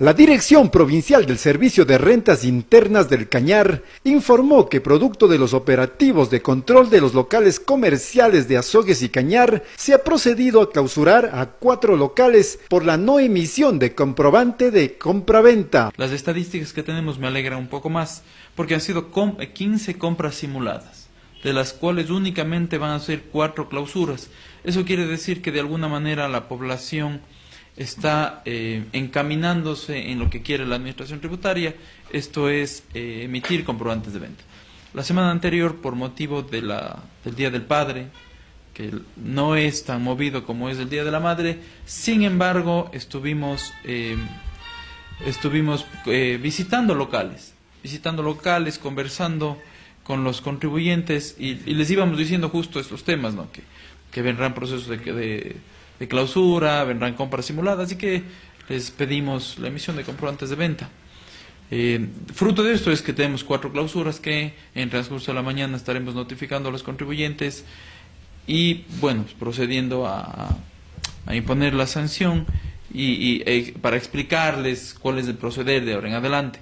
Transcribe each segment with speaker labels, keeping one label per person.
Speaker 1: La Dirección Provincial del Servicio de Rentas Internas del Cañar informó que producto de los operativos de control de los locales comerciales de Azogues y Cañar, se ha procedido a clausurar a cuatro locales por la no emisión de comprobante de compraventa.
Speaker 2: Las estadísticas que tenemos me alegran un poco más, porque han sido 15 compras simuladas, de las cuales únicamente van a ser cuatro clausuras. Eso quiere decir que de alguna manera la población está eh, encaminándose en lo que quiere la Administración Tributaria, esto es eh, emitir comprobantes de venta. La semana anterior, por motivo del Día del Padre, que no es tan movido como es el Día de la Madre, sin embargo, estuvimos, eh, estuvimos visitando locales, visitando locales, conversando con los contribuyentes y, les íbamos diciendo justo estos temas, ¿no? que, que vendrán procesos de, de de clausura, vendrán compras simuladas, así que les pedimos la emisión de comprobantes de venta. Eh, fruto de esto es que tenemos cuatro clausuras que en transcurso de la mañana estaremos notificando a los contribuyentes y, bueno, pues, procediendo a, imponer la sanción y, eh, para explicarles cuál es el proceder de ahora en adelante.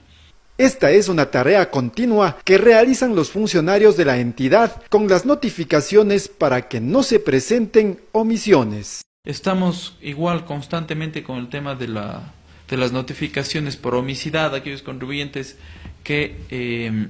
Speaker 1: Esta es una tarea continua que realizan los funcionarios de la entidad con las notificaciones para que no se presenten omisiones.
Speaker 2: Estamos igual constantemente con el tema de, la, de las notificaciones por omisidad, aquellos contribuyentes que eh,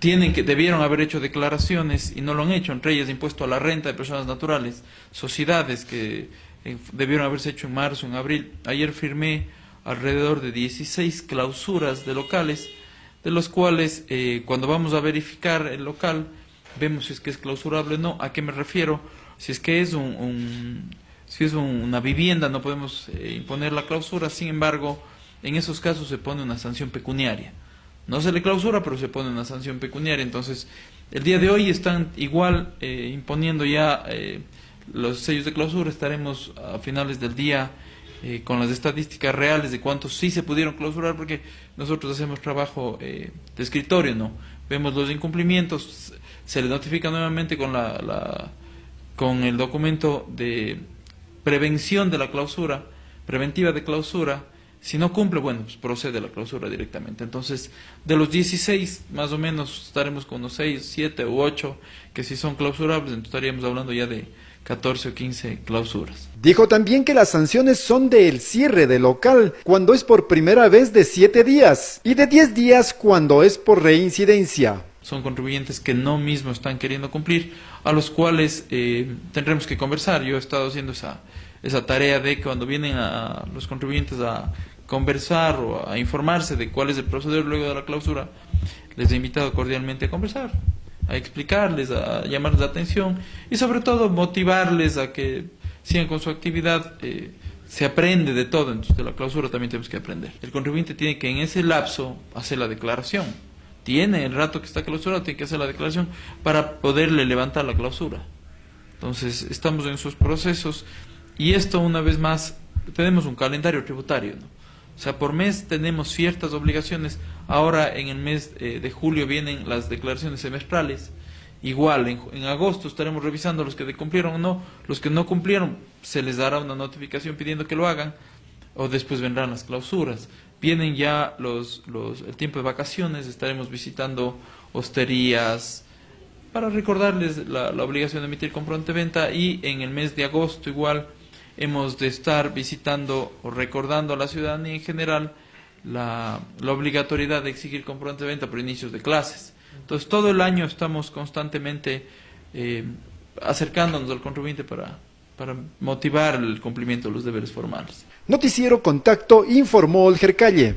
Speaker 2: tienen que debieron haber hecho declaraciones y no lo han hecho, entre ellas impuesto a la renta de personas naturales, sociedades que eh, debieron haberse hecho en marzo, en abril. Ayer firmé alrededor de 16 clausuras de locales, de los cuales eh, cuando vamos a verificar el local vemos si es que es clausurable o no. ¿A qué me refiero? Si es que es un, si es una vivienda no podemos eh, imponer la clausura, sin embargo, en esos casos se pone una sanción pecuniaria. No se le clausura, pero se pone una sanción pecuniaria. Entonces, el día de hoy están igual eh, imponiendo ya eh, los sellos de clausura. Estaremos a finales del día con las estadísticas reales de cuántos sí se pudieron clausurar, porque nosotros hacemos trabajo de escritorio, ¿no? Vemos los incumplimientos, se le notifica nuevamente con la con el documento de prevención de la clausura, preventiva de clausura, si no cumple, bueno, pues procede la clausura directamente. Entonces, de los 16, más o menos estaremos con unos 6, 7 u 8 que si son clausurables, entonces estaríamos hablando ya de 14 o 15 clausuras.
Speaker 1: Dijo también que las sanciones son del cierre de local cuando es por primera vez de 7 días y de 10 días cuando es por reincidencia
Speaker 2: son contribuyentes que no mismo están queriendo cumplir, a los cuales eh, tendremos que conversar. Yo he estado haciendo esa, esa tarea de que cuando vienen a los contribuyentes a conversar o a informarse de cuál es el proceder luego de la clausura, les he invitado cordialmente a conversar, a explicarles, a llamarles la atención y sobre todo motivarles a que sigan con su actividad. Eh, se aprende de todo, entonces de la clausura también tenemos que aprender. El contribuyente tiene que en ese lapso hacer la declaración tiene el rato que está clausurado, tiene que hacer la declaración para poderle levantar la clausura. Entonces, estamos en sus procesos y esto una vez más, tenemos un calendario tributario, ¿no? O sea, por mes tenemos ciertas obligaciones. Ahora en el mes eh, de julio vienen las declaraciones semestrales. Igual, en, en, agosto estaremos revisando los que cumplieron o no. Los que no cumplieron, se les dará una notificación pidiendo que lo hagan. O después vendrán las clausuras. Vienen ya los, los, el tiempo de vacaciones, estaremos visitando hosterías para recordarles la, la obligación de emitir comprobante de venta y en el mes de agosto igual hemos de estar visitando o recordando a la ciudadanía en general la, la obligatoriedad de exigir comprobante de venta por inicios de clases. Entonces todo el año estamos constantemente eh, acercándonos al contribuyente para, para motivar el cumplimiento de los deberes formales.
Speaker 1: Noticiero Contacto informó el Calle.